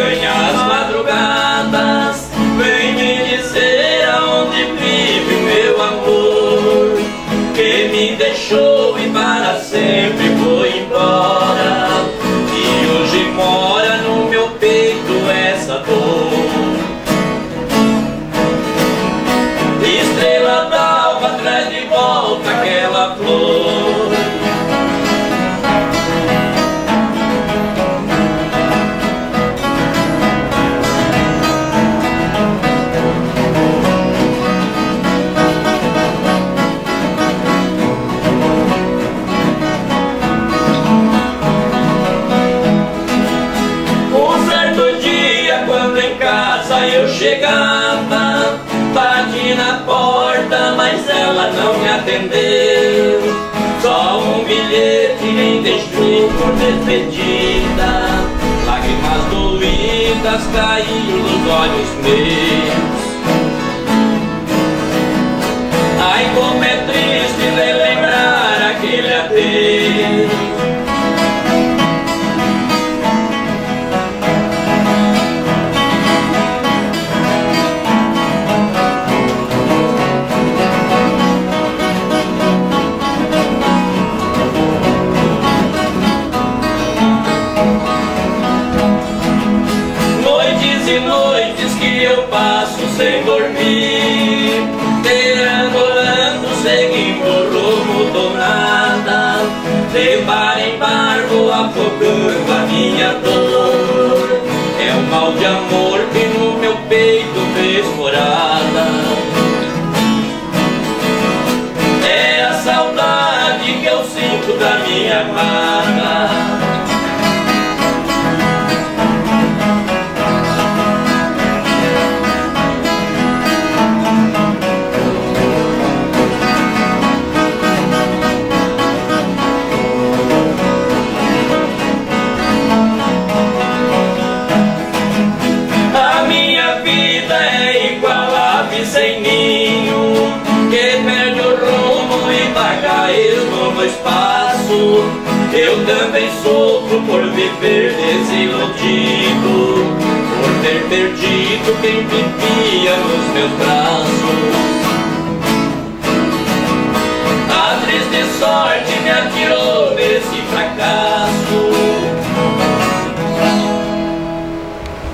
Venha as madrugadas, chegava, bati na porta, mas ela não me atendeu. Só um bilhete me destino por despedida, lágrimas doídas caíam nos olhos meus. Ai, como é triste relembrar aquele adeus. Sem dormir, perambulando, seguindo o rumo do nada, de bar em bar vou afogando a minha dor. É um mal de amor que no meu peito fez morada. É a saudade que eu sinto da minha amada. Sem ninho Que perde o rumo e vai cair no espaço. Eu também sofro por viver desiludido Por ter perdido quem vivia nos meus braços